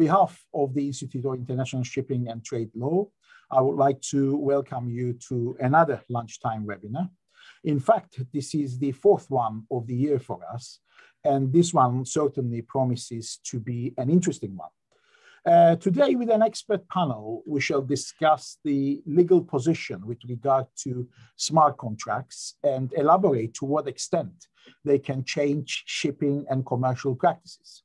Behalf of the Institute of International Shipping and Trade Law, I would like to welcome you to another lunchtime webinar. In fact, this is the fourth one of the year for us, and this one certainly promises to be an interesting one. Uh, today, with an expert panel, we shall discuss the legal position with regard to smart contracts and elaborate to what extent they can change shipping and commercial practices.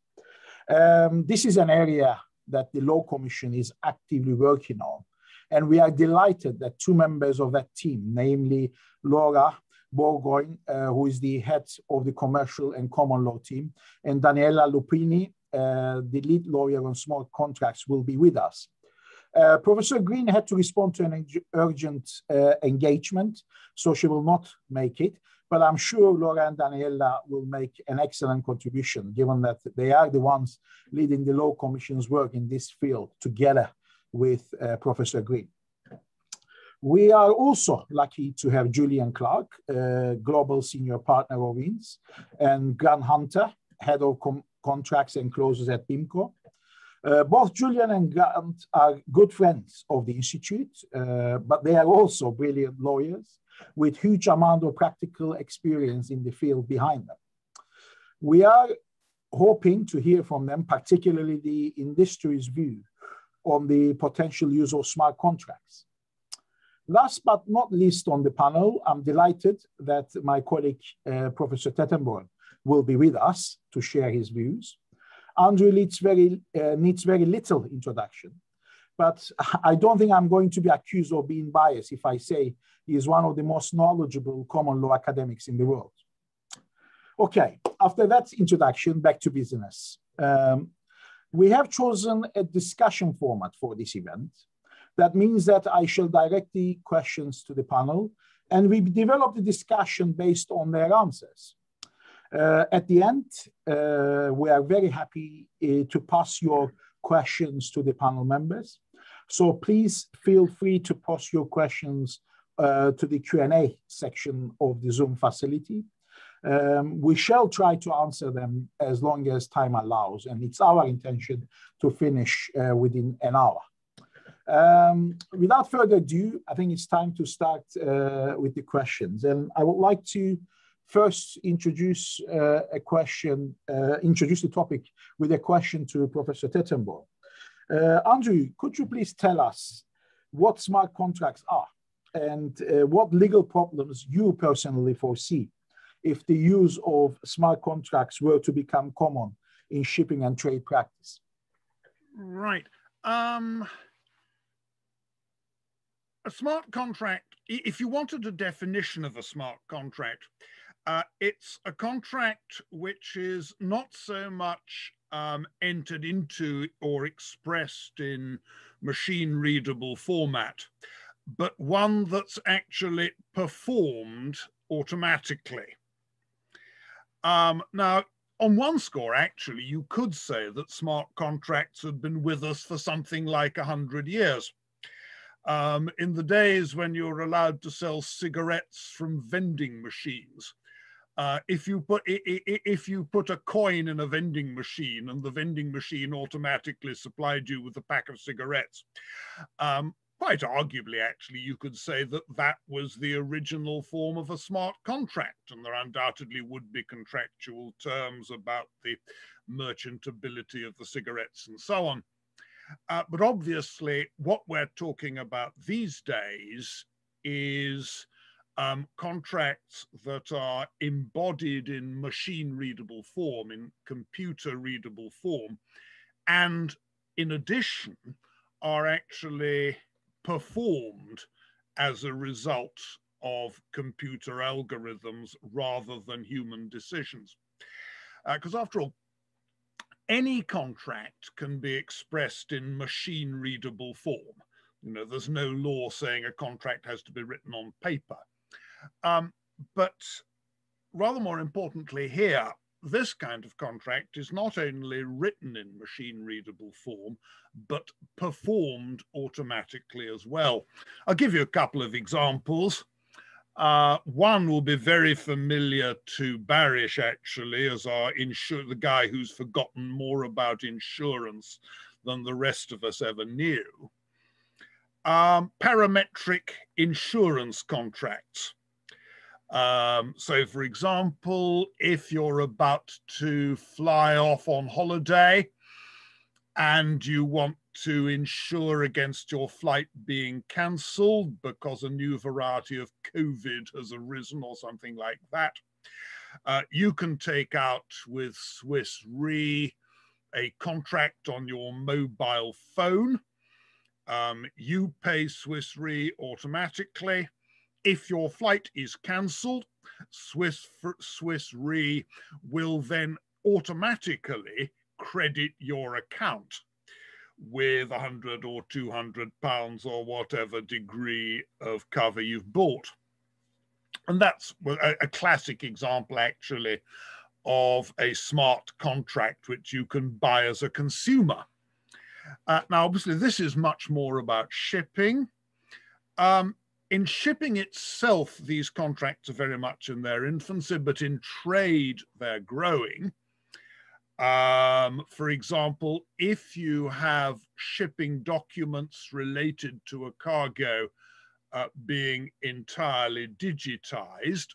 Um, this is an area that the Law Commission is actively working on. And we are delighted that two members of that team, namely Laura Burgoyne, uh, who is the head of the commercial and common law team, and Daniela Lupini, uh, the lead lawyer on smart contracts, will be with us. Uh, Professor Green had to respond to an urgent uh, engagement, so she will not make it. But I'm sure Laura and Daniela will make an excellent contribution, given that they are the ones leading the Law Commission's work in this field together with uh, Professor Green. We are also lucky to have Julian Clark, uh, Global Senior Partner of Ince, and Grant Hunter, Head of Com Contracts and Clauses at BIMCO. Uh, both Julian and Grant are good friends of the Institute, uh, but they are also brilliant lawyers with huge amount of practical experience in the field behind them. We are hoping to hear from them, particularly the industry's view on the potential use of smart contracts. Last but not least on the panel, I'm delighted that my colleague, uh, Professor Tettenborn, will be with us to share his views. Andrew needs very, uh, needs very little introduction, but I don't think I'm going to be accused of being biased if I say he is one of the most knowledgeable common law academics in the world. Okay, after that introduction, back to business. Um, we have chosen a discussion format for this event. That means that I shall direct the questions to the panel and we develop the discussion based on their answers. Uh, at the end, uh, we are very happy uh, to pass your questions to the panel members. So please feel free to post your questions uh, to the Q&A section of the Zoom facility. Um, we shall try to answer them as long as time allows, and it's our intention to finish uh, within an hour. Um, without further ado, I think it's time to start uh, with the questions. And I would like to first introduce uh, a question, uh, introduce the topic with a question to Professor Tettenborn. Uh, Andrew, could you please tell us what smart contracts are and uh, what legal problems you personally foresee if the use of smart contracts were to become common in shipping and trade practice? Right. Um, a smart contract, if you wanted a definition of a smart contract, uh, it's a contract which is not so much um, entered into or expressed in machine readable format, but one that's actually performed automatically. Um, now, on one score, actually, you could say that smart contracts had been with us for something like 100 years. Um, in the days when you were allowed to sell cigarettes from vending machines, uh, if you put if you put a coin in a vending machine and the vending machine automatically supplied you with a pack of cigarettes, um, quite arguably, actually, you could say that that was the original form of a smart contract, and there undoubtedly would be contractual terms about the merchantability of the cigarettes and so on. Uh, but obviously, what we're talking about these days is um, contracts that are embodied in machine readable form, in computer readable form, and in addition are actually performed as a result of computer algorithms rather than human decisions. Because uh, after all, any contract can be expressed in machine readable form. You know, there's no law saying a contract has to be written on paper. Um, but rather more importantly here, this kind of contract is not only written in machine readable form, but performed automatically as well. I'll give you a couple of examples. Uh, one will be very familiar to Baris, actually, as our insur- the guy who's forgotten more about insurance than the rest of us ever knew. Um, parametric insurance contracts. Um, so, for example, if you're about to fly off on holiday and you want to insure against your flight being cancelled because a new variety of COVID has arisen or something like that. Uh, you can take out with Swiss Re a contract on your mobile phone. Um, you pay Swiss Re automatically. If your flight is cancelled, Swiss, Swiss Re will then automatically credit your account with 100 or 200 pounds or whatever degree of cover you've bought. And that's a, classic example, actually, of a smart contract which you can buy as a consumer. Uh, now, obviously, this is much more about shipping. Um, in shipping itself, these contracts are very much in their infancy, but in trade, they're growing. Um, for example, if you have shipping documents related to a cargo uh, being entirely digitized,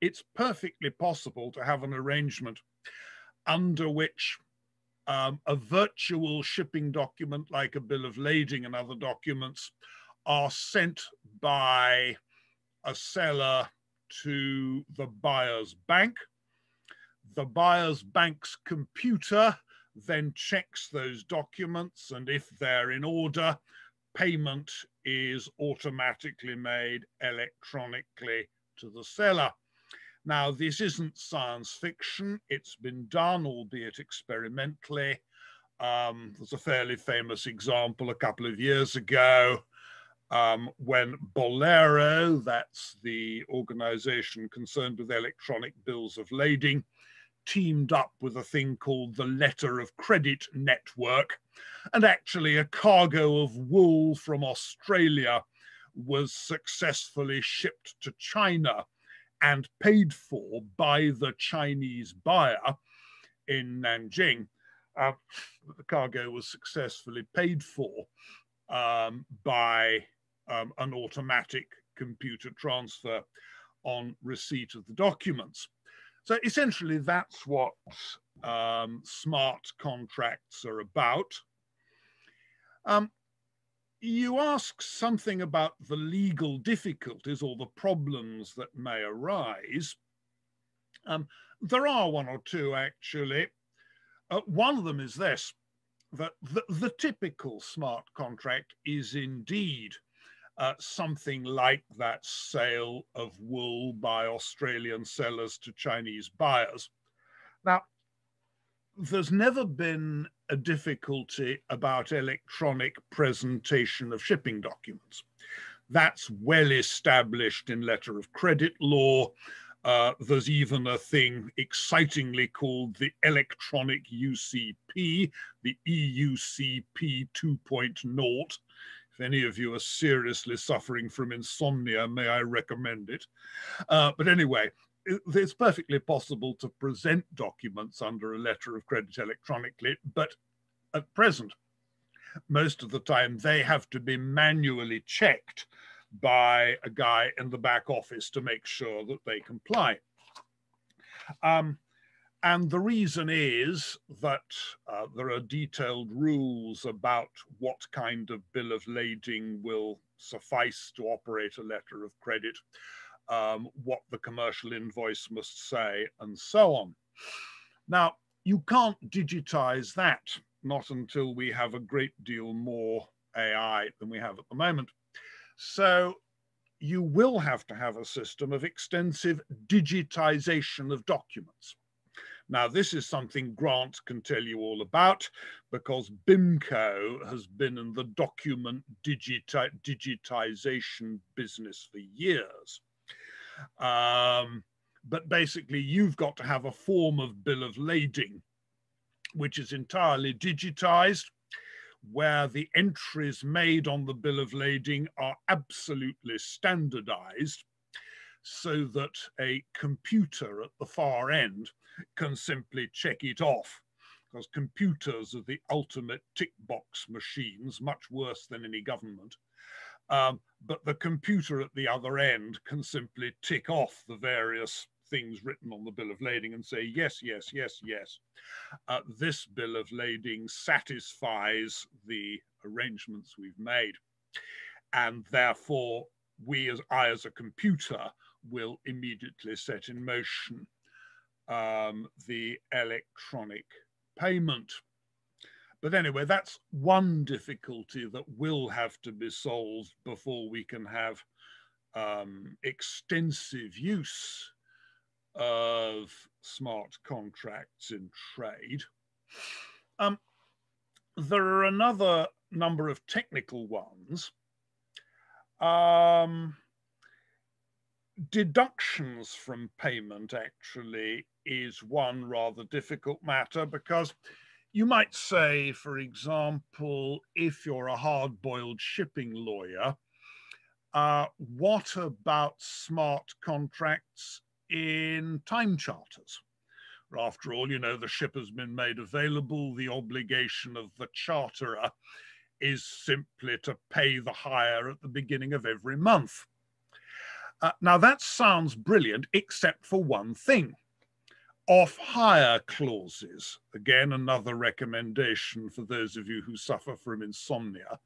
it's perfectly possible to have an arrangement under which um, a virtual shipping document like a bill of lading and other documents are sent by a seller to the buyer's bank the buyer's bank's computer then checks those documents, and if they're in order, payment is automatically made electronically to the seller. Now, this isn't science fiction. It's been done, albeit experimentally. Um, there's a fairly famous example a couple of years ago um, when Bolero, that's the organization concerned with electronic bills of lading, teamed up with a thing called the Letter of Credit Network. And actually, a cargo of wool from Australia was successfully shipped to China and paid for by the Chinese buyer in Nanjing. Uh, the cargo was successfully paid for um, by um, an automatic computer transfer on receipt of the documents. So essentially, that's what um, smart contracts are about. Um, you ask something about the legal difficulties or the problems that may arise. Um, there are one or two, actually. Uh, one of them is this that the, the typical smart contract is indeed uh, something like that sale of wool by Australian sellers to Chinese buyers. Now, there's never been a difficulty about electronic presentation of shipping documents. That's well established in letter of credit law. Uh, there's even a thing excitingly called the electronic UCP, the EUCP 2.0, if any of you are seriously suffering from insomnia, may I recommend it? Uh, but anyway, it's perfectly possible to present documents under a letter of credit electronically, but at present, most of the time they have to be manually checked by a guy in the back office to make sure that they comply. Um, and the reason is that uh, there are detailed rules about what kind of bill of lading will suffice to operate a letter of credit, um, what the commercial invoice must say, and so on. Now, you can't digitize that, not until we have a great deal more AI than we have at the moment. So you will have to have a system of extensive digitization of documents. Now, this is something Grant can tell you all about because BIMCO has been in the document digiti digitization business for years. Um, but basically, you've got to have a form of bill of lading, which is entirely digitized, where the entries made on the bill of lading are absolutely standardized so that a computer at the far end can simply check it off because computers are the ultimate tick box machines, much worse than any government. Um, but the computer at the other end can simply tick off the various things written on the bill of lading and say, yes, yes, yes, yes. Uh, this bill of lading satisfies the arrangements we've made. And therefore, we as I as a computer will immediately set in motion um, the electronic payment. But anyway, that's one difficulty that will have to be solved before we can have um, extensive use of smart contracts in trade. Um, there are another number of technical ones. Um, deductions from payment actually is one rather difficult matter because you might say, for example, if you're a hard boiled shipping lawyer, uh, what about smart contracts in time charters? After all, you know, the ship has been made available. The obligation of the charterer is simply to pay the hire at the beginning of every month. Uh, now, that sounds brilliant, except for one thing off hire clauses. Again, another recommendation for those of you who suffer from insomnia.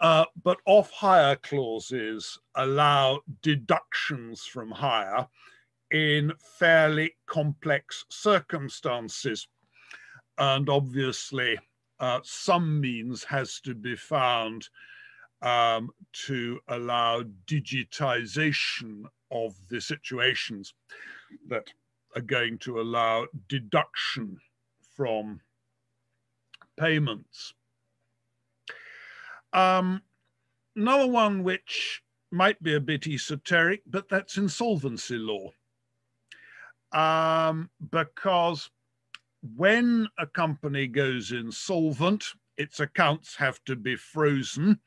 Uh, but off hire clauses allow deductions from hire in fairly complex circumstances. And obviously, uh, some means has to be found um, to allow digitization of the situations that are going to allow deduction from payments. Um, another one which might be a bit esoteric, but that's insolvency law um, because when a company goes insolvent, its accounts have to be frozen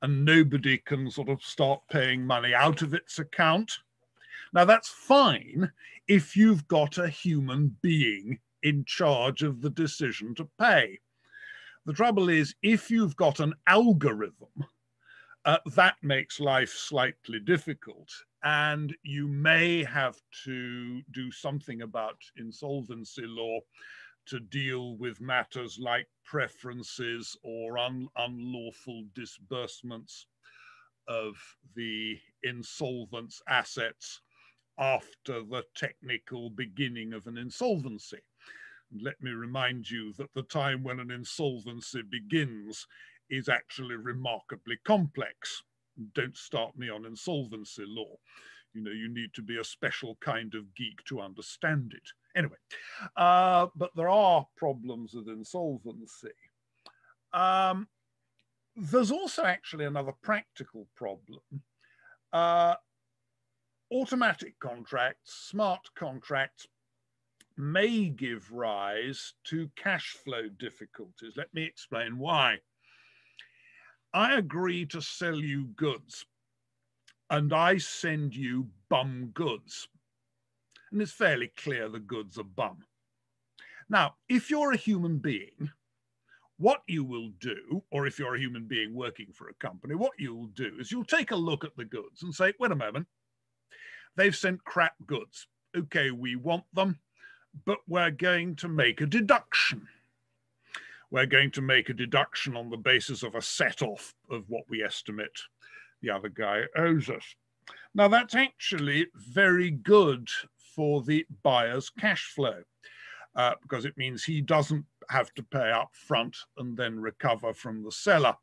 and nobody can sort of start paying money out of its account. Now, that's fine if you've got a human being in charge of the decision to pay. The trouble is, if you've got an algorithm, uh, that makes life slightly difficult and you may have to do something about insolvency law to deal with matters like preferences or un unlawful disbursements of the insolvent's assets after the technical beginning of an insolvency. And let me remind you that the time when an insolvency begins is actually remarkably complex don't start me on insolvency law. You know, you need to be a special kind of geek to understand it. Anyway, uh, but there are problems with insolvency. Um, there's also actually another practical problem. Uh, automatic contracts, smart contracts, may give rise to cash flow difficulties. Let me explain why. I agree to sell you goods and I send you bum goods. And it's fairly clear the goods are bum. Now, if you're a human being, what you will do, or if you're a human being working for a company, what you'll do is you'll take a look at the goods and say, wait a moment, they've sent crap goods. Okay, we want them, but we're going to make a deduction we're going to make a deduction on the basis of a set off of what we estimate the other guy owes us. Now, that's actually very good for the buyer's cash flow uh, because it means he doesn't have to pay up front and then recover from the seller.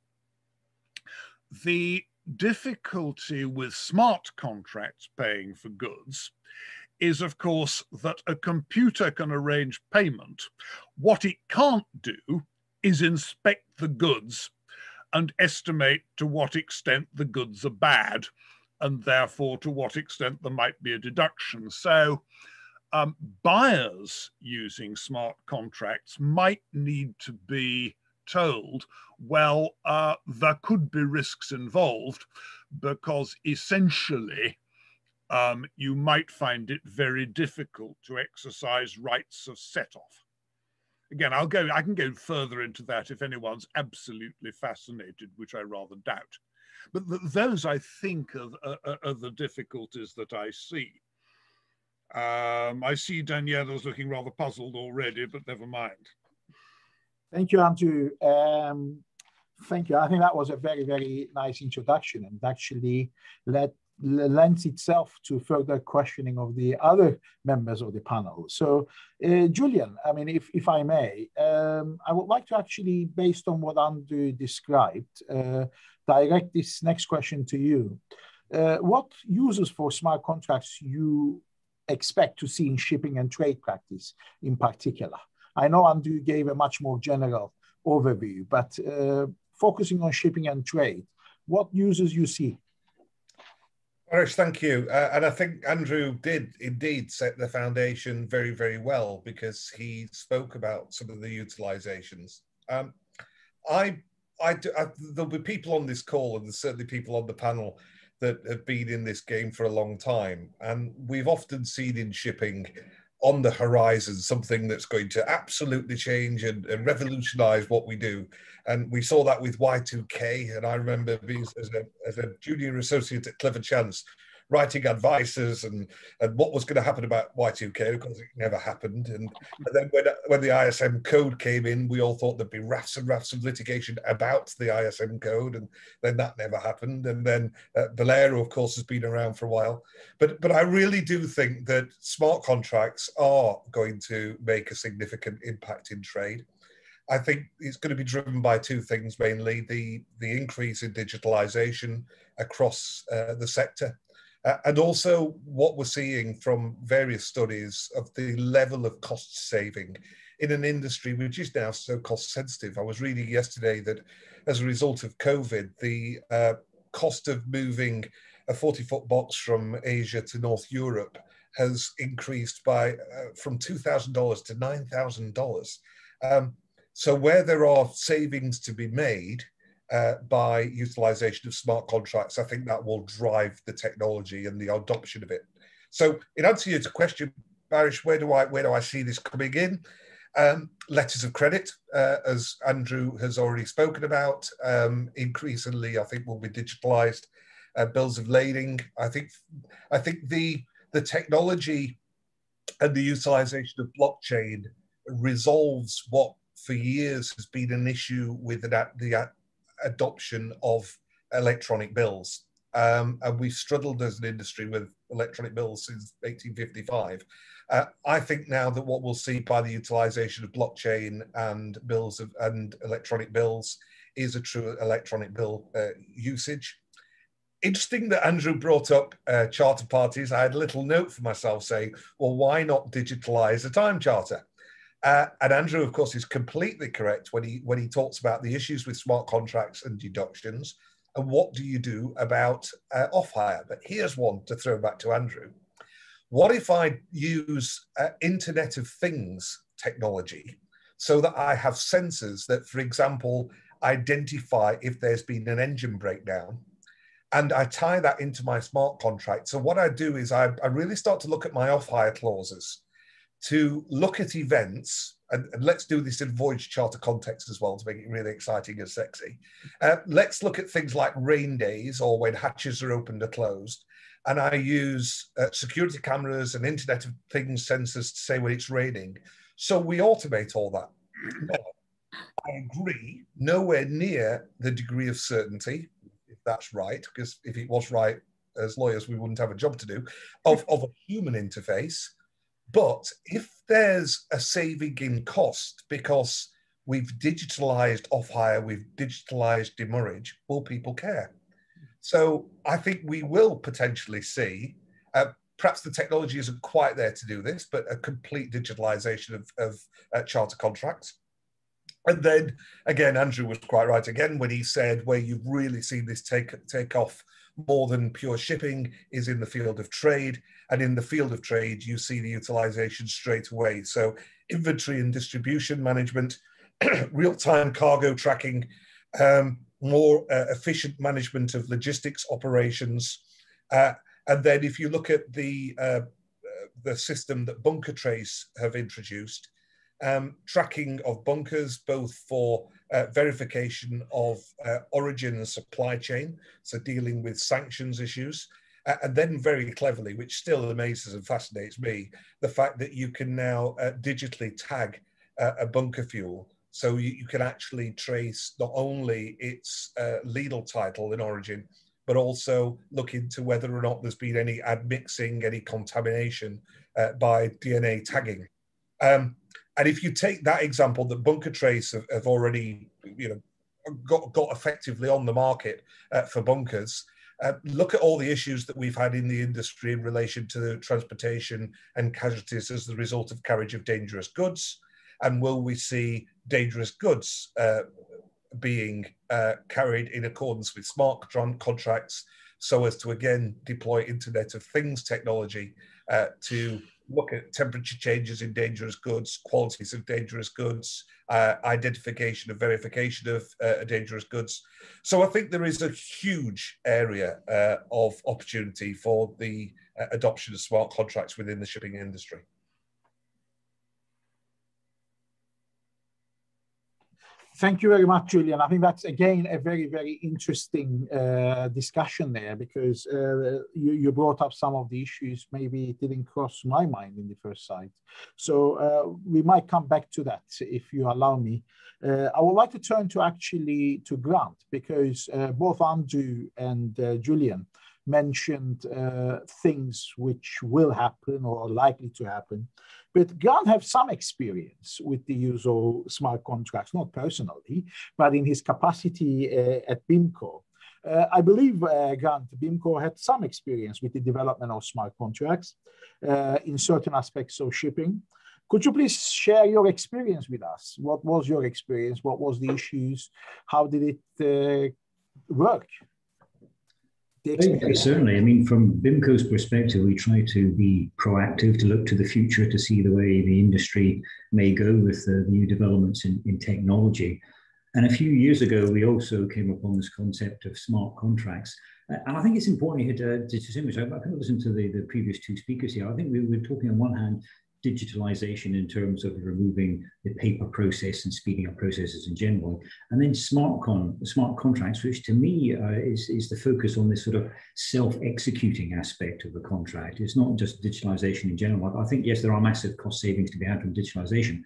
The difficulty with smart contracts paying for goods is, of course, that a computer can arrange payment. What it can't do is inspect the goods and estimate to what extent the goods are bad and therefore to what extent there might be a deduction. So um, buyers using smart contracts might need to be told, well, uh, there could be risks involved because essentially um, you might find it very difficult to exercise rights of set off. Again, I'll go, I can go further into that if anyone's absolutely fascinated, which I rather doubt. But th those, I think, are, are, are, the difficulties that I see. Um, I see Daniela's looking rather puzzled already, but never mind. Thank you, Andrew. Um, thank you. I think that was a very, very nice introduction and actually led lends itself to further questioning of the other members of the panel. So, uh, Julian, I mean, if, if I may, um, I would like to actually, based on what Andrew described, uh, direct this next question to you. Uh, what uses for smart contracts you expect to see in shipping and trade practice in particular? I know Andrew gave a much more general overview, but uh, focusing on shipping and trade, what uses you see? Baris, thank you. Uh, and I think Andrew did indeed set the foundation very, very well because he spoke about some of the utilizations. Um, I, I, I, there'll be people on this call, and there's certainly people on the panel that have been in this game for a long time. And we've often seen in shipping on the horizon something that's going to absolutely change and, and, revolutionize what we do. And we saw that with Y2K. And I remember being as a, as a junior associate at Clifford Chance writing advices and, and what was going to happen about Y2K because it never happened. And, and, then when, when the ISM code came in, we all thought there'd be rafts and rafts of litigation about the ISM code, and then that never happened. And then uh, Bolero, of course, has been around for a while. But but I really do think that smart contracts are going to make a significant impact in trade. I think it's going to be driven by two things mainly: the the increase in digitalization across uh, the sector, uh, and also what we're seeing from various studies of the level of cost saving in an industry which is now so cost sensitive. I was reading yesterday that as a result of COVID, the uh, cost of moving a 40 foot box from Asia to North Europe has increased by uh, from $2,000 to $9,000. Um, so where there are savings to be made, uh, by utilization of smart contracts, I think that will drive the technology and the adoption of it. So, in answer to your question, Baris, where do I where do I see this coming in? Um, letters of credit, uh, as Andrew has already spoken about, um, increasingly I think will be digitalized. Uh, bills of lading, I think, I think the the technology and the utilization of blockchain resolves what for years has been an issue with the, the adoption of electronic bills. Um, and we've struggled as an industry with electronic bills since 1855. Uh, I think now that what we'll see by the utilization of blockchain and bills of, and electronic bills is a true electronic bill uh, usage. Interesting that Andrew brought up uh, charter parties. I had a little note for myself saying, well, why not digitalize a time charter? Uh, and Andrew, of course, is completely correct when he when he talks about the issues with smart contracts and deductions, and what do you do about uh, off hire. But here's one to throw back to Andrew. What if I use uh, Internet of Things technology so that I have sensors that, for example, identify if there's been an engine breakdown, and I tie that into my smart contract. So what I do is I, I really start to look at my off hire clauses to look at events, and, and, let's do this in voyage charter context as well to make it really exciting and sexy. Uh, let's look at things like rain days or when hatches are opened or closed. And I use uh, security cameras and Internet of Things sensors to say when it's raining. So we automate all that. I agree, nowhere near the degree of certainty, if that's right, because if it was right, as lawyers, we wouldn't have a job to do, of, of a human interface. But if there's a saving in cost because we've digitalized off hire, we've digitalized demurrage, will people care? So I think we will potentially see, uh, perhaps the technology isn't quite there to do this, but a complete digitalization of, of uh, charter contracts. And then again, Andrew was quite right again when he said where you've really seen this take take off more than pure shipping is in the field of trade. And in the field of trade, you see the utilization straight away. So inventory and distribution management, real-time cargo tracking, um, more uh, efficient management of logistics operations, uh, And then if you look at the uh, the system that Bunker Trace have introduced, um, tracking of bunkers, both for uh, verification of uh, origin and supply chain, so dealing with sanctions issues, uh, and then very cleverly, which still amazes and fascinates me, the fact that you can now uh, digitally tag uh, a bunker fuel. So you, you, can actually trace not only its uh, legal title and origin, but also look into whether or not there's been any admixing, any contamination by DNA tagging. Um, and if you take that example that Bunker Trace have, have already, you know, got, got effectively on the market uh, for bunkers, uh, look at all the issues that we've had in the industry in relation to transportation and casualties as the result of carriage of dangerous goods. And will we see dangerous goods uh, being uh, carried in accordance with smart contracts so as to again deploy Internet of Things technology uh, to look at temperature changes in dangerous goods, qualities of dangerous goods, uh, identification and verification of uh, dangerous goods. So I think there is a huge area uh, of opportunity for the uh, adoption of smart contracts within the shipping industry. Thank you very much, Julian. I think that's again a very, very interesting uh, discussion there because uh, you, you, brought up some of the issues maybe it didn't cross my mind in the first sight. So uh, we might come back to that if you allow me. Uh, I would like to turn to actually to Grant because uh, both Andrew and uh, Julian mentioned things which will happen or are likely to happen. But Grant have some experience with the use of smart contracts, not personally, but in his capacity uh, at BIMCO. Uh, I believe uh, Grant BIMCO had some experience with the development of smart contracts uh, in certain aspects of shipping. Could you please share your experience with us? What was your experience? What was the issues? How did it uh, Certainly. I mean, from BIMCO's perspective, we try to be proactive, to look to the future, to see the way the industry may go with the new developments in, in technology. And a few years ago, we also came upon this concept of smart contracts. And I think it's important here to, to distinguish. I can listen to the, the previous two speakers here. I think we were talking on one hand digitalization in terms of removing the paper process and speeding up processes in general. And then smart con smart contracts, which to me uh, is, is the focus on this sort of self-executing aspect of the contract. It's not just digitalization in general. I think, yes, there are massive cost savings to be had from digitalization.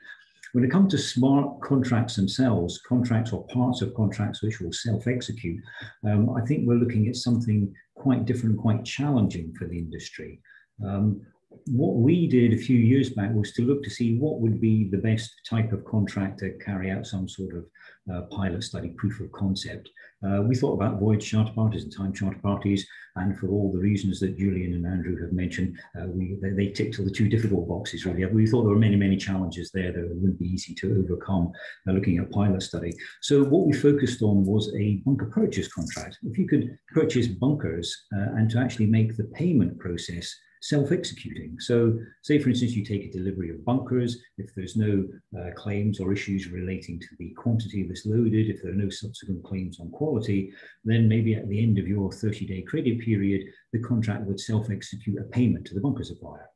When it comes to smart contracts themselves, contracts or parts of contracts which will self-execute, um, I think we're looking at something quite different, quite challenging for the industry. Um, what we did a few years back was to look to see what would be the best type of contract to carry out some sort of uh, pilot study, proof of concept. Uh, we thought about voyage charter parties and time charter parties, and for all the reasons that Julian and Andrew have mentioned, uh, we they, they, ticked all the two difficult boxes really. We thought there were many, many challenges there that wouldn't be easy to overcome uh, looking at a pilot study. So what we focused on was a bunker purchase contract. If you could purchase bunkers uh, and to actually make the payment process self-executing. So say, for instance, you take a delivery of bunkers, if there's no uh, claims or issues relating to the quantity that's loaded, if there are no subsequent claims on quality, then maybe at the end of your 30-day credit period, the contract would self-execute a payment to the bunker supplier.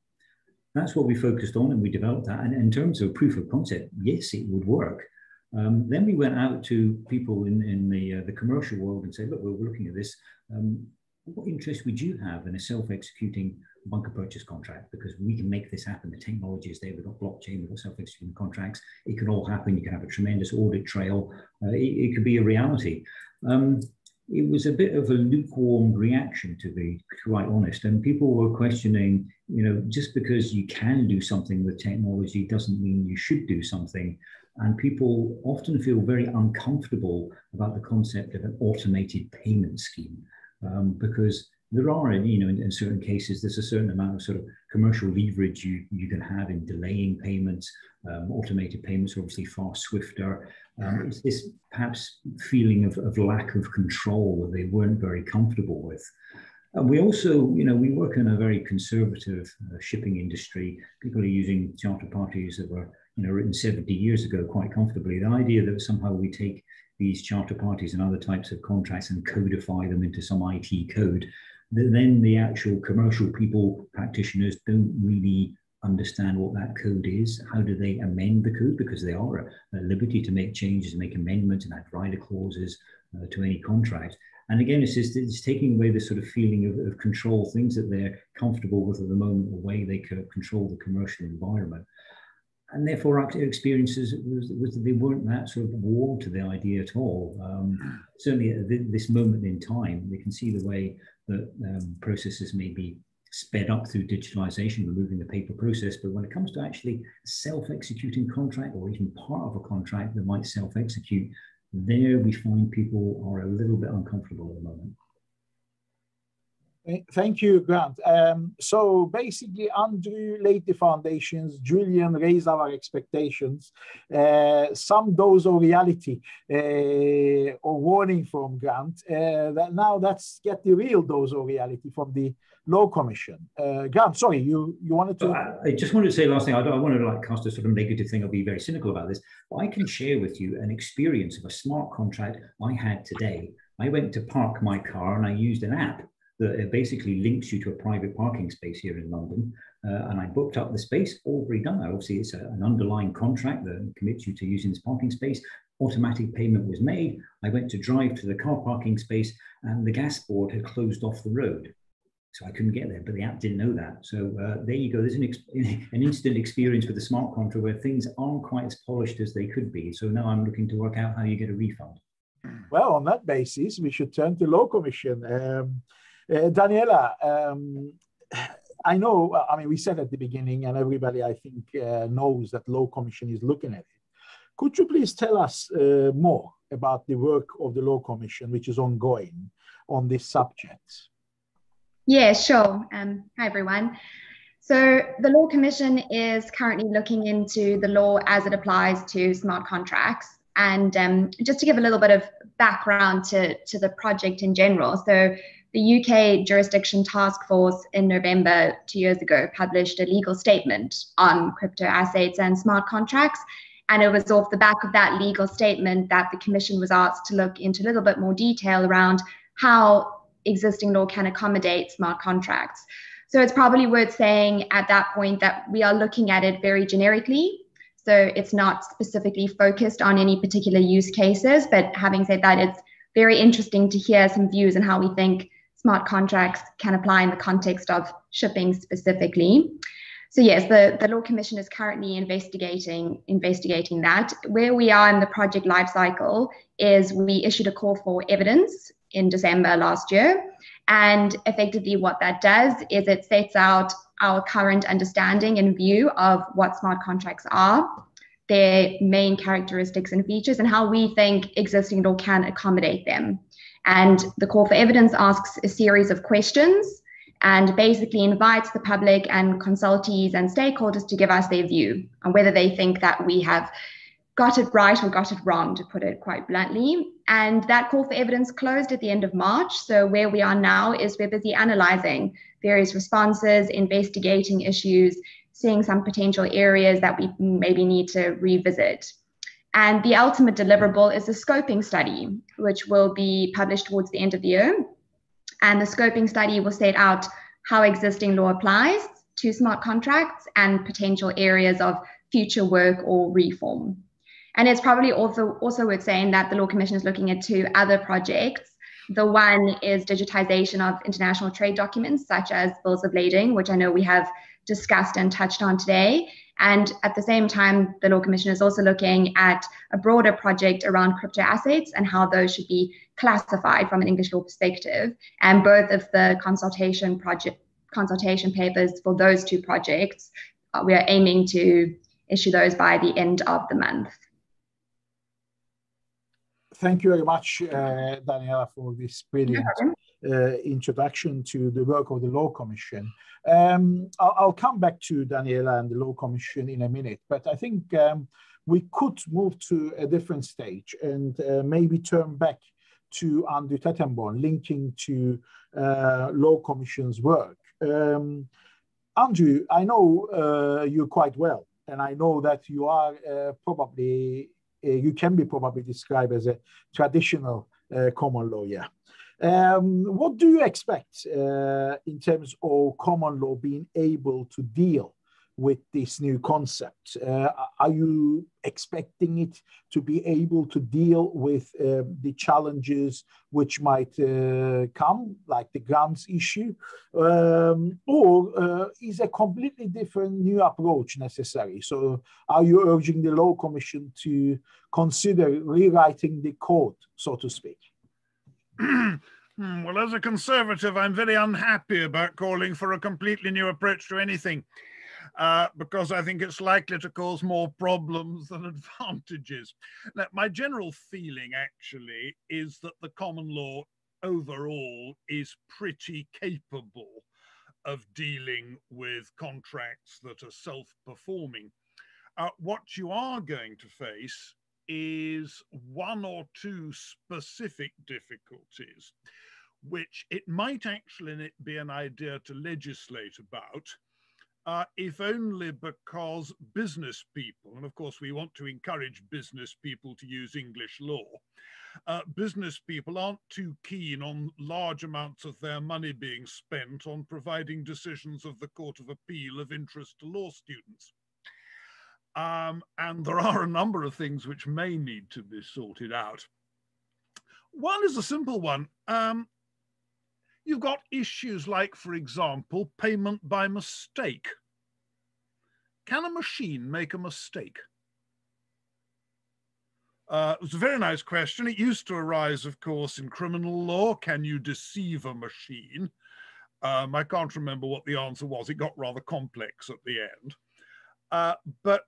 That's what we focused on and we developed that. And in terms of proof of concept, yes, it would work. Um, then we went out to people in, in the, uh, the commercial world and said, look, we're looking at this. Um, what interest would you have in a self-executing bunker purchase contract because we can make this happen. The technology is there. We've got blockchain, we've got self-executing contracts. It can all happen. You can have a tremendous audit trail. Uh, it, it, could be a reality. Um, it was a bit of a lukewarm reaction, to be quite honest. And people were questioning, you know, just because you can do something with technology doesn't mean you should do something. And people often feel very uncomfortable about the concept of an automated payment scheme um, because there are, you know, in, in, certain cases, there's a certain amount of sort of commercial leverage you, you can have in delaying payments. Um, automated payments are obviously far swifter. Um, it's this perhaps feeling of, of lack of control that they weren't very comfortable with. And we also, you know, we work in a very conservative uh, shipping industry. People are using charter parties that were, you know, written 70 years ago quite comfortably. The idea that somehow we take these charter parties and other types of contracts and codify them into some IT code then the actual commercial people, practitioners, don't really understand what that code is. How do they amend the code? Because they are at liberty to make changes, make amendments, and add rider clauses uh, to any contract. And again, it's just it's taking away the sort of feeling of, of control, things that they're comfortable with at the moment, the way they control the commercial environment. And therefore, our experiences was, was that they weren't that sort of warm to the idea at all. Um, certainly, at this moment in time, we can see the way that um, processes may be sped up through digitalization, removing the paper process. But when it comes to actually self-executing contract or even part of a contract that might self-execute, there we find people are a little bit uncomfortable at the moment. Thank you, Grant. Um, so basically, Andrew laid the foundations, Julian raised our expectations, uh, some dose of reality uh, or warning from Grant. Uh, that now let's get the real dose of reality from the Law Commission. Uh, Grant, sorry, you, you wanted to. I just wanted to say last thing. I don't I want to like cast a sort of negative thing. I'll be very cynical about this. But I can share with you an experience of a smart contract I had today. I went to park my car and I used an app that basically links you to a private parking space here in London. Uh, and I booked up the space, all already done. Obviously, it's a, an underlying contract that commits you to using this parking space. Automatic payment was made. I went to drive to the car parking space, and the gas board had closed off the road. So I couldn't get there, but the app didn't know that. So uh, there you go. There's an, ex- an instant experience with the smart contract where things aren't quite as polished as they could be. So now I'm looking to work out how you get a refund. Well, on that basis, we should turn to Law Commission. Um, Daniela, um, I know, I mean, we said at the beginning, and everybody I think uh, knows that Law Commission is looking at it. Could you please tell us uh, more about the work of the Law Commission, which is ongoing on this subject? Yeah, sure. Um, hi, everyone. So the Law Commission is currently looking into the law as it applies to smart contracts. And um, just to give a little bit of background to, to the project in general. So the UK Jurisdiction Task Force in November two years ago published a legal statement on crypto assets and smart contracts. And it was off the back of that legal statement that the Commission was asked to look into a little bit more detail around how existing law can accommodate smart contracts. So it's probably worth saying at that point that we are looking at it very generically. So it's not specifically focused on any particular use cases. But having said that, it's very interesting to hear some views on how we think smart contracts can apply in the context of shipping specifically. So yes, the, the Law Commission is currently investigating investigating that. Where we are in the project lifecycle is we issued a call for evidence in December last year. And effectively, what that does is it sets out our current understanding and view of what smart contracts are, their main characteristics and features, and how we think existing law can accommodate them. And the call for evidence asks a series of questions and basically invites the public and consultees and stakeholders to give us their view on whether they think that we have got it right or got it wrong, to put it quite bluntly. And that call for evidence closed at the end of March. So, where we are now is we're busy analyzing various responses, investigating issues, seeing some potential areas that we maybe need to revisit. And the ultimate deliverable is a scoping study, which will be published towards the end of the year. And the scoping study will set out how existing law applies to smart contracts and potential areas of future work or reform. And it's probably also, also worth saying that the Law Commission is looking at two other projects. The one is digitization of international trade documents, such as bills of lading, which I know we have discussed and touched on today. And at the same time, the Law Commission is also looking at a broader project around crypto assets and how those should be classified from an English law perspective. And both of the consultation project consultation papers for those two projects, uh, we are aiming to issue those by the end of the month. Thank you very much, uh, Daniela, for this brilliant uh, introduction to the work of the Law Commission. Um, I'll, I'll, come back to Daniela and the Law Commission in a minute, but I think um, we could move to a different stage and uh, maybe turn back to Andrew Tettenborn, linking to uh, Law Commission's work. Um, Andrew, I know uh, you quite well, and I know that you are uh, probably, you can be probably described as a traditional Uh, common lawyer. Um, what do you expect uh, in terms of common law being able to deal with this new concept? Uh, are you expecting it to be able to deal with uh, the challenges which might uh, come, like the Grant's issue? Um, or uh, is a completely different new approach necessary? So, are you urging the Law Commission to consider rewriting the code, so to speak? Hmm, well, as a conservative, I'm very unhappy about calling for a completely new approach to anything uh, because I think it's likely to cause more problems than advantages. Now, my general feeling actually is that the common law overall is pretty capable of dealing with contracts that are self-performing. Uh, what you are going to face is one or two specific difficulties, which it might actually be an idea to legislate about, uh, if only because business people, and of course we want to encourage business people to use English law, uh, business people aren't too keen on large amounts of their money being spent on providing decisions of the Court of Appeal of interest to law students. Um, and there are a number of things which may need to be sorted out. One is a simple one. Um, You've got issues like, for example, payment by mistake. Can a machine make a mistake? Uh, it was a very nice question. It used to arise, of course, in criminal law. Can you deceive a machine? Um, I can't remember what the answer was. It got rather complex at the end. Uh, but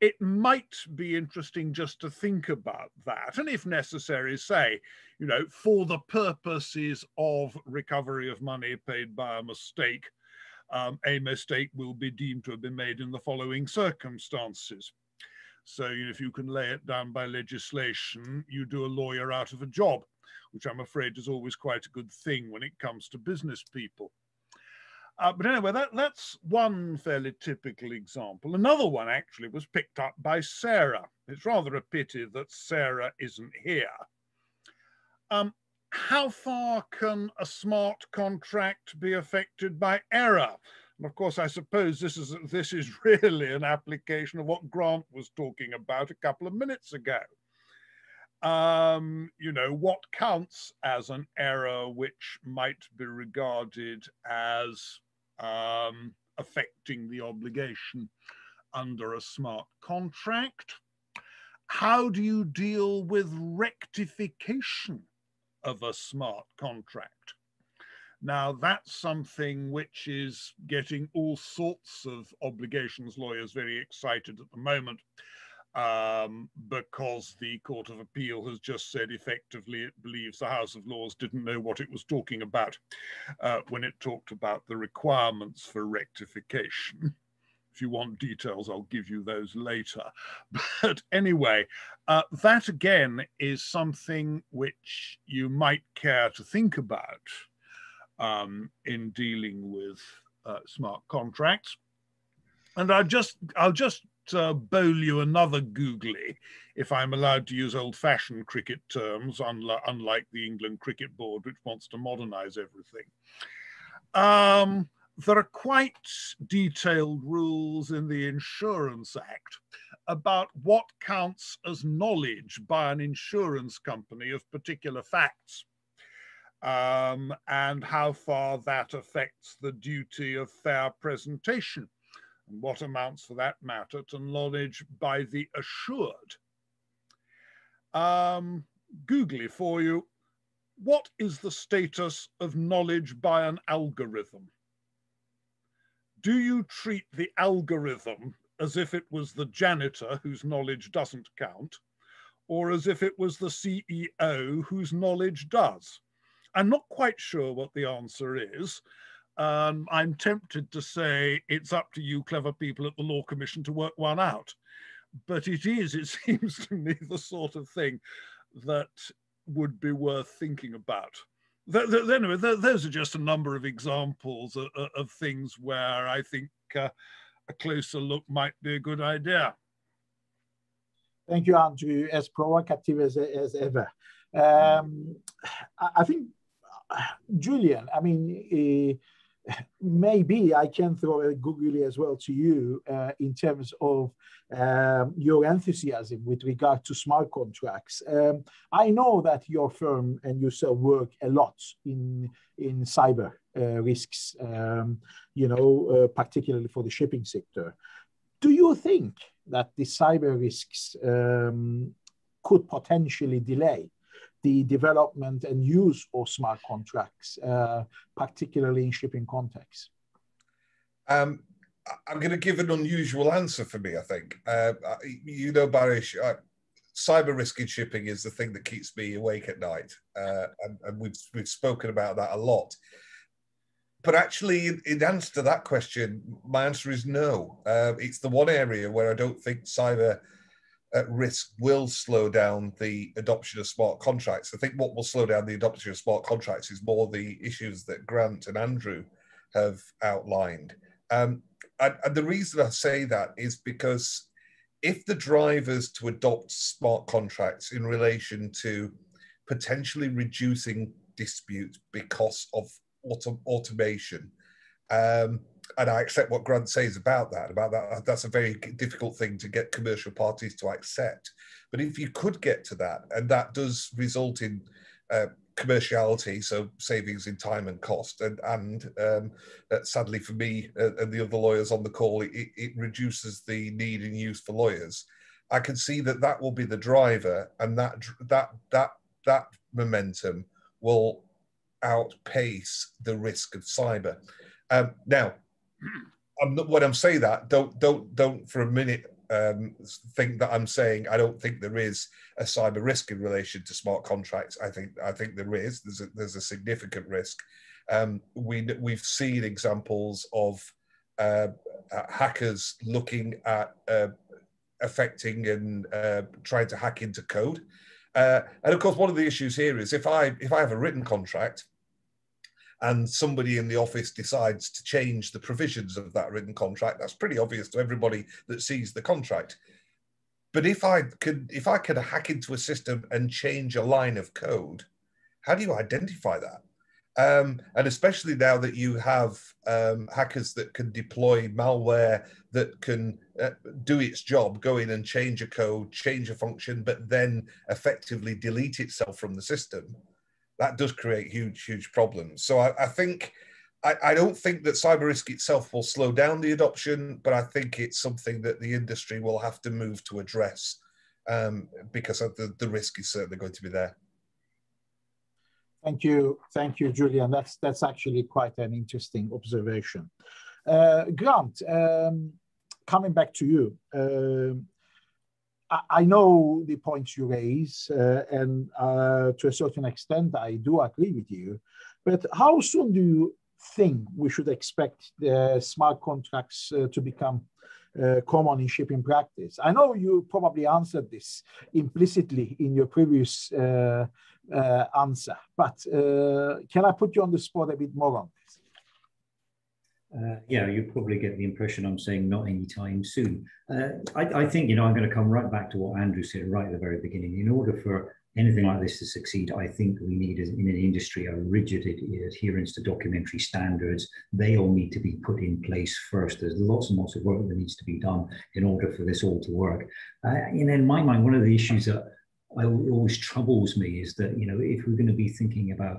it might be interesting just to think about that. And if necessary, say, you know, for the purposes of recovery of money paid by a mistake, um, a mistake will be deemed to have been made in the following circumstances. So you know, if you can lay it down by legislation, you do a lawyer out of a job, which I'm afraid is always quite a good thing when it comes to business people. Uh, but anyway, that, that's one fairly typical example. Another one actually was picked up by Sarah. It's rather a pity that Sarah isn't here. Um, how far can a smart contract be affected by error? And of course, I suppose this is, this is really an application of what Grant was talking about a couple of minutes ago um, you know, what counts as an error which might be regarded as um, affecting the obligation under a smart contract? How do you deal with rectification of a smart contract? Now, that's something which is getting all sorts of obligations lawyers very excited at the moment um, because the Court of Appeal has just said effectively it believes the House of Lords didn't know what it was talking about uh, when it talked about the requirements for rectification. If you want details, I'll give you those later. But anyway, uh, that again is something which you might care to think about um, in dealing with uh, smart contracts. And I'll just I'll just uh, bowl you another googly, if I'm allowed to use old-fashioned cricket terms, unlike, unlike the England Cricket Board, which wants to modernize everything. Um, there are quite detailed rules in the Insurance Act about what counts as knowledge by an insurance company of particular facts um, and how far that affects the duty of fair presentation and what amounts for that matter to knowledge by the assured. Um, googly for you, what is the status of knowledge by an algorithm? Do you treat the algorithm as if it was the janitor whose knowledge doesn't count, or as if it was the CEO whose knowledge does? I'm not quite sure what the answer is, um, I'm tempted to say it's up to you clever people at the Law Commission to work one out. But it is, it seems to me, the sort of thing that would be worth thinking about. Anyway, those are just a number of examples of, of things where I think uh, a closer look might be a good idea. Thank you, Andrew. As provocative as, as ever. Um, I, I, think, uh, Julian, I mean, uh, maybe I can throw a googly as well to you uh, in terms of um, your enthusiasm with regard to smart contracts. Um, I know that your firm and yourself work a lot in, in cyber uh, risks, um, you know, uh, particularly for the shipping sector. Do you think that the cyber risks um, could potentially delay the development and use of smart contracts, uh, particularly in shipping contexts? Um, I'm going to give an unusual answer for me, I think. Uh, you know, Baris, uh, cyber risk in shipping is the thing that keeps me awake at night. Uh, and, and, we've, we've spoken about that a lot. But actually, in, in answer to that question, my answer is no. Uh, it's the one area where I don't think cyber at risk will slow down the adoption of smart contracts. I think what will slow down the adoption of smart contracts is more the issues that Grant and Andrew have outlined. Um, and, and the reason I say that is because if the drivers to adopt smart contracts in relation to potentially reducing disputes because of auto, automation um, and I accept what Grant says about that. About that, that's a very difficult thing to get commercial parties to accept. But if you could get to that, and that does result in uh, commerciality, so savings in time and cost, and and um, uh, sadly for me uh, and the other lawyers on the call, it, it reduces the need and use for lawyers. I can see that that will be the driver, and that that that that momentum will outpace the risk of cyber. Um, now, I'm not, when I'm saying that, don't don't don't for a minute um, think that I'm saying I don't think there is a cyber risk in relation to smart contracts. I think I think there is. There's a, there's a significant risk. Um, we we've seen examples of uh, hackers looking at uh, affecting and uh, trying to hack into code. Uh, and of course, one of the issues here is if I if I have a written contract and somebody in the office decides to change the provisions of that written contract, that's pretty obvious to everybody that sees the contract. But if I could, if I could hack into a system and change a line of code, how do you identify that? Um, and especially now that you have um, hackers that can deploy malware that can uh, do its job, go in and change a code, change a function, but then effectively delete itself from the system that does create huge, huge problems. So I, I think I, I, don't think that cyber risk itself will slow down the adoption, but I think it's something that the industry will have to move to address um, because the, the risk is certainly going to be there. Thank you, thank you, Julian. That's that's actually quite an interesting observation. Uh, Grant, um, coming back to you. Uh, I know the points you raise, uh, and uh, to a certain extent, I do agree with you. But how soon do you think we should expect the smart contracts uh, to become uh, common in shipping practice? I know you probably answered this implicitly in your previous uh, uh, answer, but can I put you on the spot a bit more on uh, yeah, you probably get the impression I'm saying not anytime soon. Uh, I, I, think, you know, I'm going to come right back to what Andrew said right at the very beginning. In order for anything like this to succeed, I think we need in an industry a rigid adherence to documentary standards. They all need to be put in place first. There's lots and lots of work that needs to be done in order for this all to work. Uh, and in my mind, one of the issues that always troubles me is that, you know, if we're going to be thinking about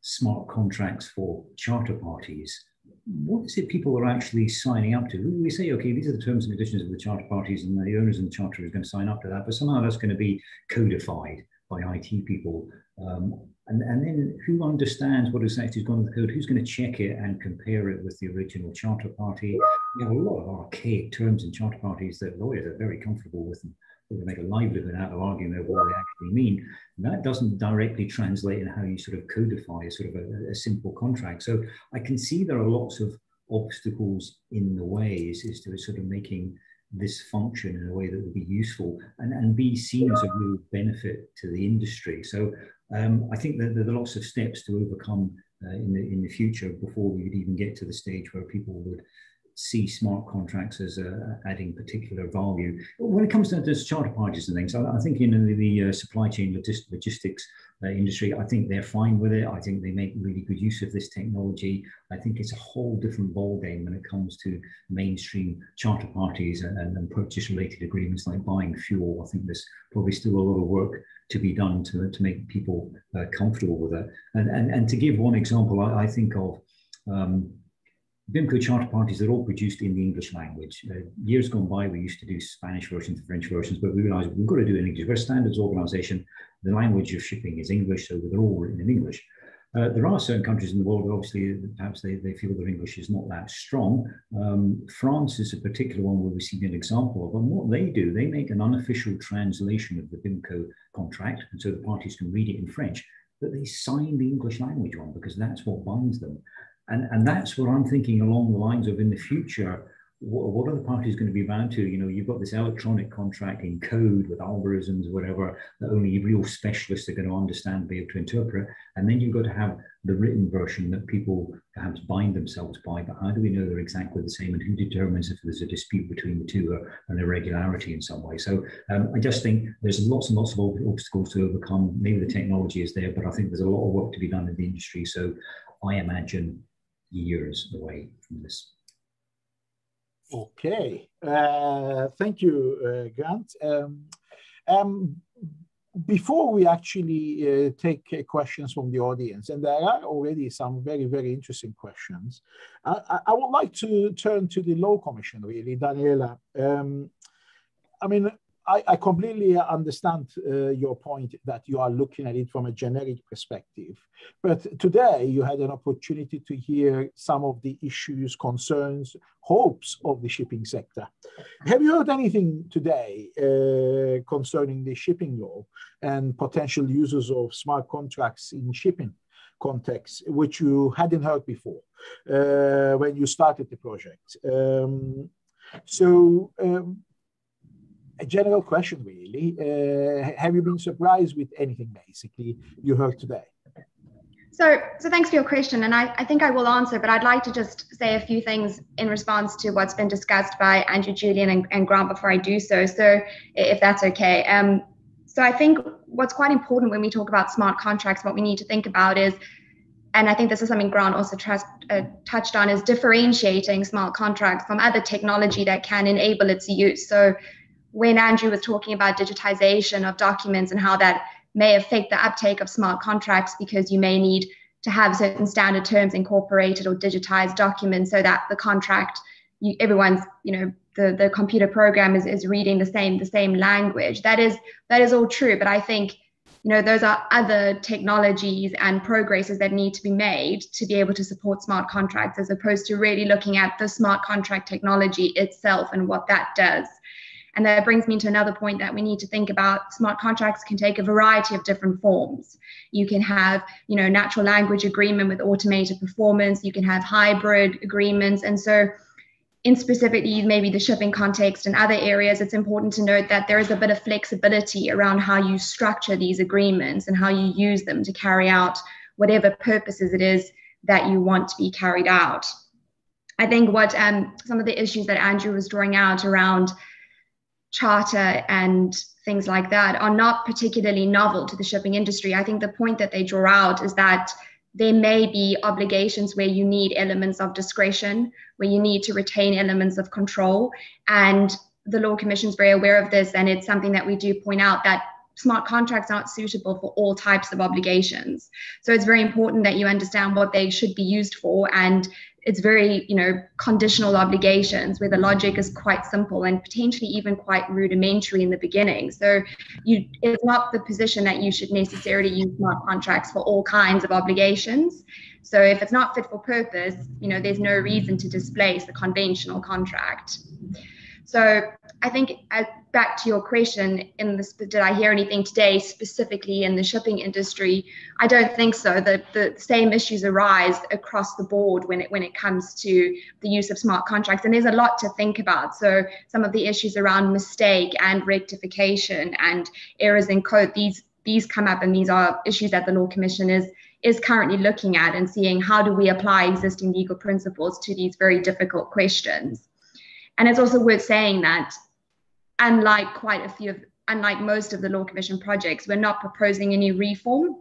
smart contracts for charter parties, what is it people are actually signing up to? We say, okay, these are the terms and conditions of the charter parties, and the owners of the charter are going to sign up to that, but somehow that's going to be codified by IT people. Um, and, and then who understands what exactly has gone in the code? Who's going to check it and compare it with the original charter party? We have a lot of archaic terms in charter parties that lawyers are very comfortable with. To make a livelihood out of arguing over what they actually mean. that doesn't directly translate in how you sort of codify a sort of a, a, simple contract. So I can see there are lots of obstacles in the way as to sort of making this function in a way that would be useful and, and be seen as a real benefit to the industry. So um, I think that there are lots of steps to overcome uh, in the in the future before we would even get to the stage where people would see smart contracts as uh, adding particular value. When it comes to those charter parties and things, I, I think in the, the uh, supply chain logis- logistics uh, industry, I think they're fine with it. I think they make really good use of this technology. I think it's a whole different ballgame when it comes to mainstream charter parties and, and purchase related agreements like buying fuel. I think there's probably still a lot of work to be done to, to make people uh, comfortable with it. And, and, and to give one example, I, I think of um, BIMCO charter parties are all produced in the English language. Uh, years gone by, we used to do Spanish versions French versions, but we realized we've got to do in English. We're a standards organization. The language of shipping is English, so they're all written in English. Uh, there are certain countries in the world obviously perhaps they, they feel their English is not that strong. Um, France is a particular one where we've seen an example of. And what they do, they make an unofficial translation of the BIMCO contract, and so the parties can read it in French, but they sign the English language one because that's what binds them. And, and that's what I'm thinking along the lines of in the future, what, what are the parties going to be bound to? You know, you've got this electronic contract in code with algorithms, whatever, that only real specialists are going to understand, be able to interpret. And then you've got to have the written version that people perhaps bind themselves by. But how do we know they're exactly the same? And who determines if there's a dispute between the two or an irregularity in some way? So um, I just think there's lots and lots of obstacles to overcome. Maybe the technology is there, but I think there's a lot of work to be done in the industry. So I imagine years away from this. Okay, uh, thank you, uh, Grant. Um, um, before we actually uh, take questions from the audience, and there are already some very, very interesting questions, I, I would like to turn to the Law Commission, really, Daniela. Um, I mean, I, I completely understand uh, your point that you are looking at it from a generic perspective. But today you had an opportunity to hear some of the issues, concerns, hopes of the shipping sector. Have you heard anything today uh, concerning the shipping law and potential uses of smart contracts in shipping? context, which you hadn't heard before uh, when you started the project. Um, so, um, a general question, really. Uh, have you been surprised with anything, basically, you heard today? So, so thanks for your question, and I, I think I will answer, but I'd like to just say a few things in response to what's been discussed by Andrew, Julian, and, and Grant before I do so. So, if that's okay. Um, so, I think what's quite important when we talk about smart contracts, what we need to think about is, and I think this is something Grant also trust, uh, touched on, is differentiating smart contracts from other technology that can enable its use. So, when Andrew was talking about digitization of documents and how that may affect the uptake of smart contracts because you may need to have certain standard terms incorporated or digitized documents so that the contract you, everyone's you know the, the computer program is, is reading the same the same language. That is that is all true but i think you know those are other technologies and progresses that need to be made to be able to support smart contracts as opposed to really looking at the smart contract technology itself and what that does and that brings me to another point that we need to think about. Smart contracts can take a variety of different forms. You can have, you know, natural language agreement with automated performance. You can have hybrid agreements. And so in specifically maybe the shipping context and other areas, it's important to note that there is a bit of flexibility around how you structure these agreements and how you use them to carry out whatever purposes it is that you want to be carried out. I think what um, some of the issues that Andrew was drawing out around charter and things like that are not particularly novel to the shipping industry. I think the point that they draw out is that there may be obligations where you need elements of discretion, where you need to retain elements of control. And the Law Commission is very aware of this, and it's something that we do point out that smart contracts aren't suitable for all types of obligations. So it's very important that you understand what they should be used for and it's very you know conditional obligations where the logic is quite simple and potentially even quite rudimentary in the beginning. So you it's not the position that you should necessarily use smart contracts for all kinds of obligations. So if it's not fit for purpose you know there's no reason to displace the conventional contract. So I think as, back to your question, in this, did I hear anything today specifically in the shipping industry? I don't think so. The, the same issues arise across the board when it when it comes to the use of smart contracts, and there's a lot to think about. So some of the issues around mistake and rectification and errors in code, these these come up, and these are issues that the Law Commission is is currently looking at and seeing how do we apply existing legal principles to these very difficult questions. And it's also worth saying that unlike quite a few of unlike most of the Law Commission projects, we're not proposing any reform.